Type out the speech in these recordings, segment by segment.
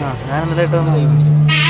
ഞാൻ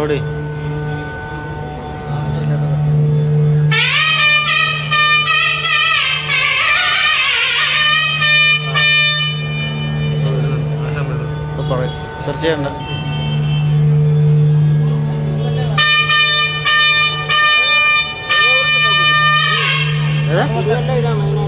പറയും. സെർച്ച് ചെയ്യണ്ട. ഏതാ?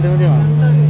デオでは。